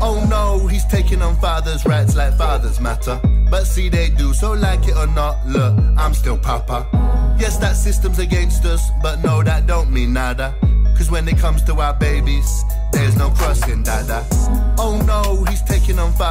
Oh no, he's taking on father's rights like fathers matter. But see, they do, so like it or not, look, I'm still Papa. Yes, that system's against us, but no, that don't mean nada. Cause when it comes to our babies, there's no crossing dada.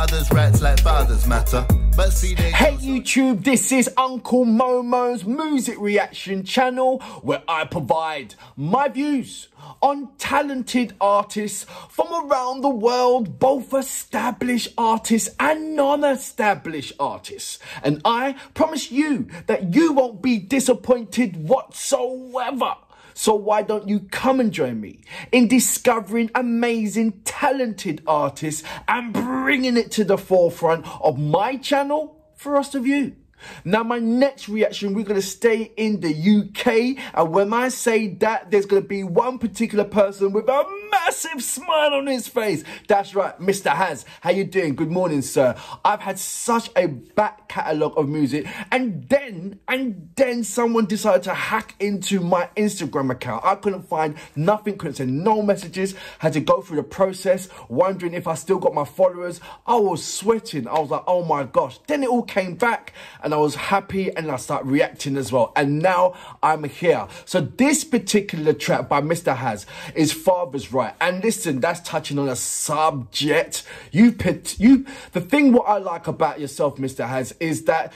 Father's rights like fathers matter. But see, they Hey YouTube, this is Uncle Momo's music reaction channel where I provide my views on talented artists from around the world, both established artists and non-established artists. And I promise you that you won't be disappointed whatsoever. So why don't you come and join me in discovering amazing, talented artists and bringing it to the forefront of my channel for us to view. Now, my next reaction, we're going to stay in the UK. And when I say that, there's going to be one particular person with a massive smile on his face. That's right, Mr. Haz. How you doing? Good morning, sir. I've had such a back catalogue of music. And then, and then someone decided to hack into my Instagram account. I couldn't find nothing, couldn't send no messages. Had to go through the process, wondering if I still got my followers. I was sweating. I was like, oh my gosh. Then it all came back and I was happy and I started reacting as well. And now I'm here. So this particular track by Mr. Haz is Father's Right. And listen, that's touching on a subject. You picked, you, the thing what I like about yourself, Mr. Haz, is that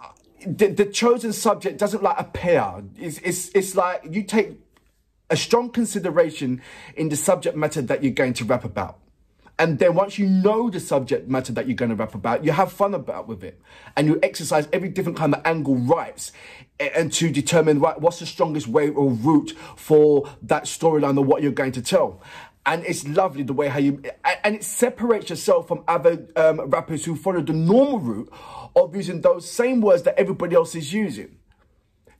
uh, the, the chosen subject doesn't like appear. It's, it's, it's like you take a strong consideration in the subject matter that you're going to rap about. And then once you know the subject matter that you're going to rap about, you have fun about with it. And you exercise every different kind of angle rights and to determine right, what's the strongest way or route for that storyline or what you're going to tell. And it's lovely the way how you, and it separates yourself from other um, rappers who follow the normal route of using those same words that everybody else is using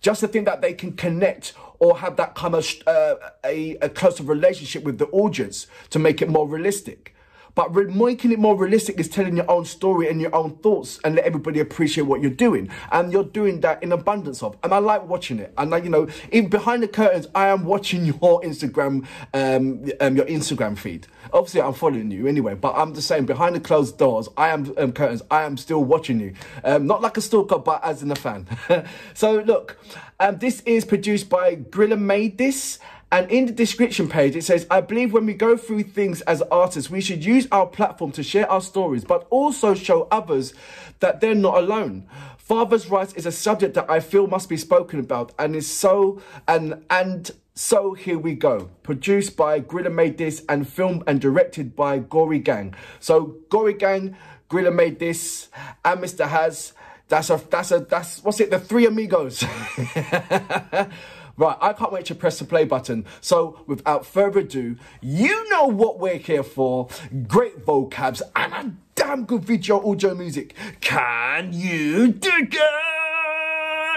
just to think that they can connect or have that kind of uh, a, a closer relationship with the audience to make it more realistic. But making it more realistic is telling your own story and your own thoughts and let everybody appreciate what you're doing. And you're doing that in abundance of. And I like watching it. And like, you know, even behind the curtains, I am watching your Instagram, um, um, your Instagram feed. Obviously, I'm following you anyway, but I'm just saying behind the closed doors, I am um, curtains, I am still watching you. Um, not like a stalker, but as in a fan. so look, um, this is produced by Gorilla Made This. And in the description page, it says, I believe when we go through things as artists, we should use our platform to share our stories, but also show others that they're not alone. Father's rights is a subject that I feel must be spoken about and is so, and, and so here we go. Produced by Gorilla Made This and filmed and directed by Gory Gang. So Gory Gang, Gorilla Made This, and Mr. Haz. That's a, that's a, that's, what's it? The three amigos. Right, I can't wait to press the play button. So, without further ado, you know what we're here for. Great vocabs and a damn good video audio music. Can you dig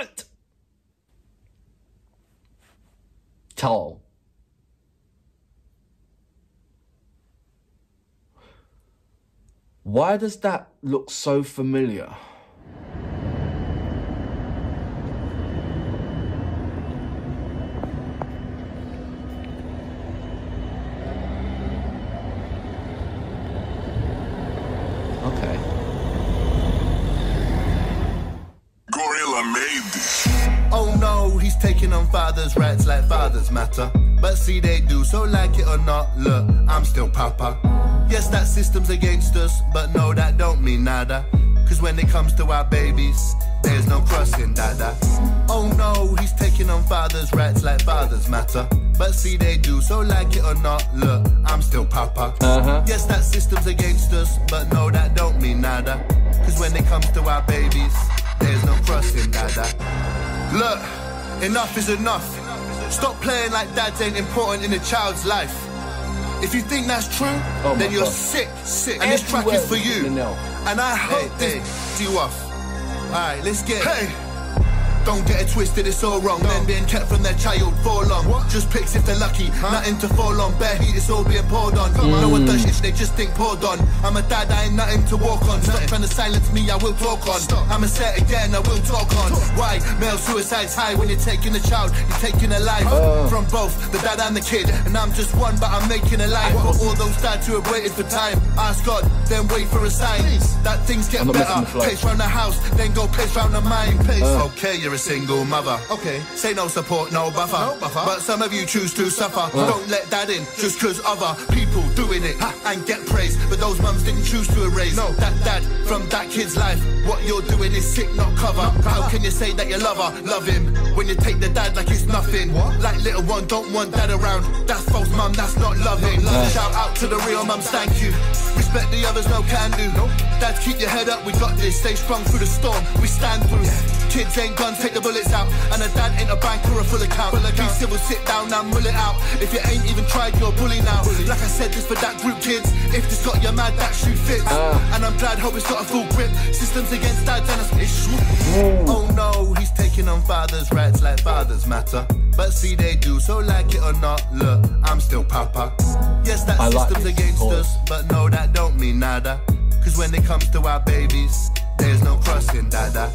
it? Tall. Why does that look so familiar? On father's rights like fathers matter. But see, they do, so like it or not, look, I'm still Papa. Yes, that system's against us, but no, that don't mean nada. Cause when it comes to our babies, there's no crossing dada. Oh no, he's taking on father's rights like fathers matter. But see, they do, so like it or not, look, I'm still Papa. Uh-huh. Yes, that system's against us, but no, that don't mean nada. Cause when it comes to our babies, there's no crossing dada. Look, enough is enough. Stop playing like dads ain't important in a child's life. If you think that's true, Oh then you're God. sick, sick. And this track is for you. And I hope this you off. Alright, let's get it. Don't get it twisted, it's all wrong. Men being kept from their child for long. Just pics if they're lucky, nothing to fall on. Bare heat, it's all being poured on. No one does shit, they just think poured on. I'm a dad, I ain't nothing to walk on. Stop trying to silence me, I will talk on. I'm a set again, I will talk on. Why? Male suicide's high when you're taking a child, you're taking a life. From both the dad and the kid. And I'm just one, but I'm making a life. For all those dads who have waited for time. Ask God, then wait for a sign. That things get better. Pace round the house, then go pace round the mind. Pace. Okay, you're a single mother. Okay. Say no support, no buffer. No buffer. But some of you choose to suffer. Don't let that in, just cause other people doing it and get praise. But those mums didn't choose to erase no. that dad from that kid's life. What you're doing is sick, not cover. How can you say that you love her, love him, when you take the dad like it's nothing? Like little one, don't want dad around. That's false, mum, that's not loving. Shout out to the real mums, thank you. Respect the others, no can do. Dads, keep your head up, we got this. Stay strong through the storm, we stand through. Kids ain't guns, take the bullets out. And a dad ain't a bank or a full account. Be civil, sit down and mull it out. If you ain't even tried, you're a bully now. Like I said, this for that group kids. If this got you mad, that shoe fits. Ah. And I'm glad, hope it's got a full grip. Systems against dads and it's mm. Oh no, he's taking on fathers' rights like fathers matter. But see, they do, so like it or not, look, I'm still Papa. Yes, that I system's this against us, but no, that don't mean nada. Cause when it comes to our babies, there's no crossing, dada.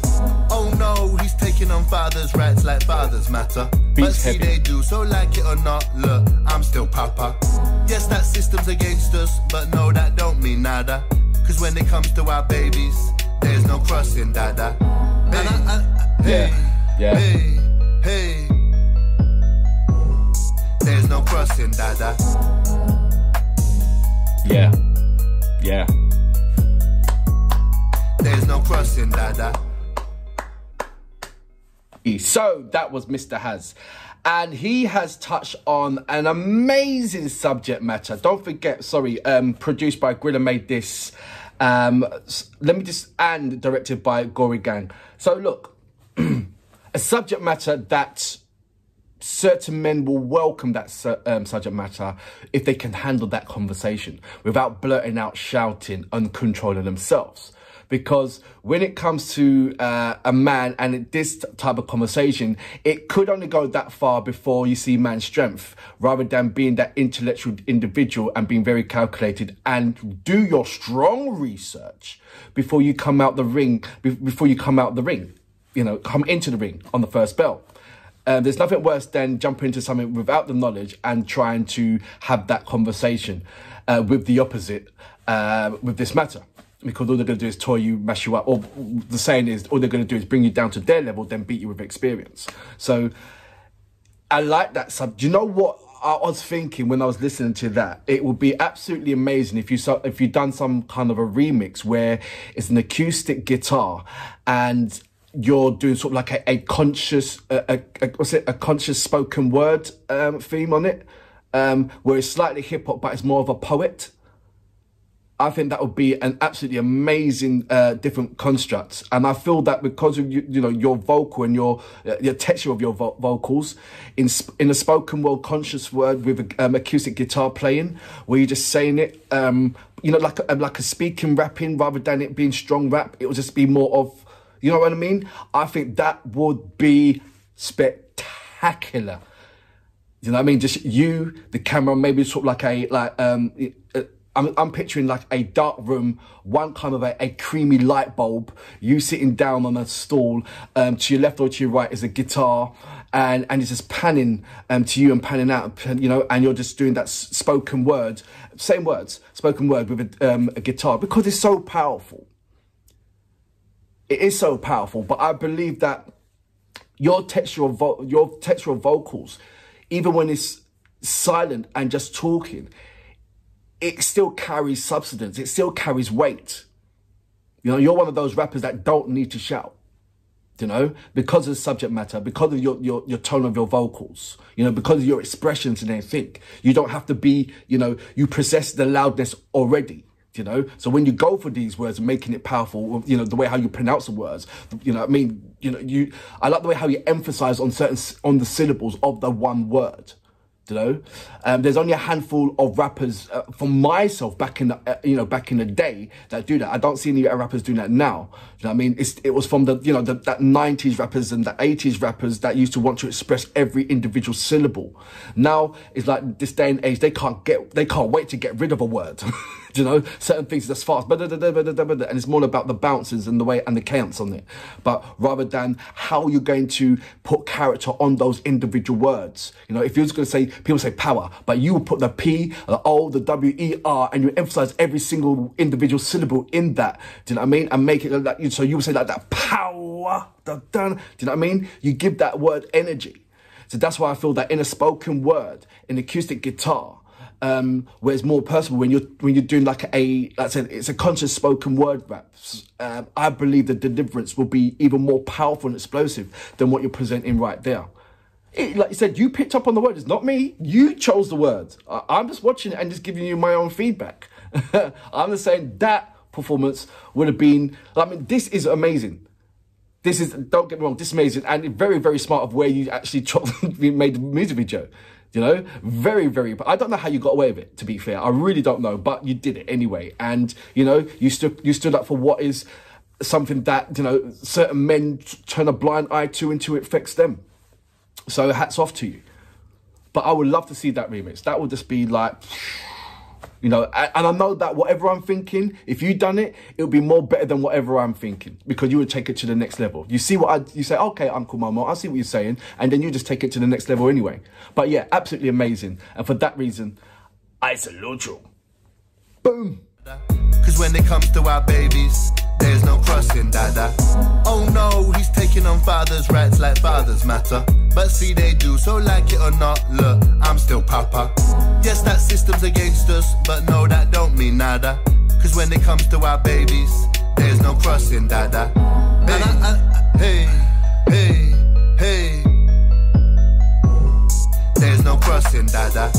Oh no, he's taking on fathers' rights like fathers matter. but see, heavy. they do, so like it or not, look, I'm still Papa. Yes, that system's against us, but no, that don't mean nada. Cause when it comes to our babies, there's no crossing, dada. Hey, uh, uh, Yeah. Yeah. Hey, hey. There's no crossing, dada. Yeah. Yeah. Dada. So that was Mr. Haz. And he has touched on an amazing subject matter. Don't forget, sorry, um, produced by Gorilla made this. Um, let me just and directed by Gory Gang. So look, a subject matter that certain men will welcome that um, subject matter if they can handle that conversation without blurting out, shouting, and controlling themselves. Because when it comes to uh, a man and this type of conversation, it could only go that far before you see man's strength, rather than being that intellectual individual and being very calculated and do your strong research before you come out the ring. Before you come out the ring, you know, come into the ring on the first bell. Um, there's nothing worse than jumping into something without the knowledge and trying to have that conversation uh, with the opposite uh, with this matter. Because all they're going to do is toy you, mash you up. Or the saying is, all they're going to do is bring you down to their level, then beat you with experience. So I like that sub. Do you know what I was thinking when I was listening to that? It would be absolutely amazing if you if you done some kind of a remix where it's an acoustic guitar and you're doing sort of like a, a conscious, a, a, what's it, a conscious spoken word um, theme on it, um, where it's slightly hip hop, but it's more of a poet. I think that would be an absolutely amazing uh, different construct, and I feel that because of you, you know your vocal and your uh, your texture of your vo- vocals in in a spoken word conscious word with um, acoustic guitar playing, where you're just saying it, um, you know, like a, like a speaking rapping rather than it being strong rap. It would just be more of, you know what I mean? I think that would be spectacular. You know what I mean? Just you, the camera, maybe sort of like a like um. uh, I'm, I'm picturing like a dark room, one kind of a, a creamy light bulb, you sitting down on a stool, um, to your left or to your right is a guitar, and, and it's just panning um, to you and panning out, you know, and you're just doing that spoken word, same words, spoken word with a, um, a guitar, because it's so powerful. It is so powerful, but I believe that your textural your textural vocals, even when it's silent and just talking, it still carries substance. It still carries weight. You know, you're one of those rappers that don't need to shout. You know, because of subject matter, because of your, your, your tone of your vocals, you know, because of your expressions and everything. You don't have to be, you know, you possess the loudness already. You know, so when you go for these words and making it powerful, you know, the way how you pronounce the words, you know, I mean, you know, you, I like the way how you emphasize on certain, on the syllables of the one word. You know, um, there's only a handful of rappers uh, for myself back in the uh, you know back in the day that do that. I don't see any rappers doing that now. You know what I mean? It's, it was from the you know the, that 90s rappers and the 80s rappers that used to want to express every individual syllable. Now it's like this day and age they can't get they can't wait to get rid of a word. you know, certain things that's fast, and it's more about the bounces and the way and the counts on it. But rather than how you're going to put character on those individual words, you know, if you're just going to say people say power, but you put the P, the O, the W, E, R, and you emphasize every single individual syllable in that. Do you know what I mean? And make it like that. So you would say like that power. Do you know what I mean? You give that word energy. So that's why I feel that in a spoken word, in acoustic guitar, um, where it's more personal when you're when you're doing like a like I said, it's a conscious spoken word rap. Um, I believe the deliverance will be even more powerful and explosive than what you're presenting right there. It, like you said, you picked up on the word. It's not me. You chose the words. I, I'm just watching it and just giving you my own feedback. I'm just saying that performance would have been. I mean, this is amazing. This is don't get me wrong. This is amazing and very very smart of where you actually made the music video. You know, very, very. I don't know how you got away with it. To be fair, I really don't know. But you did it anyway, and you know, you stood you stood up for what is something that you know certain men turn a blind eye to until it affects them. So hats off to you. But I would love to see that remix. That would just be like, you know, and I know that whatever I'm thinking, if you done it, it'll be more better than whatever I'm thinking because you would take it to the next level. You see what I, you say, okay, Uncle Momo, I see what you're saying, and then you just take it to the next level anyway. But yeah, absolutely amazing. And for that reason, I salute you. Boom. Cause when it comes to our babies, there's no crossing, dada. Oh no, he's taking father's rights like fathers matter. But see, they do, so like it or not, look, I'm still Papa. Yes, that system's against us, but no, that don't mean nada. Cause when it comes to our babies, there's no crossing, dada. Hey, I, I, hey, hey, hey. There's no crossing, dada.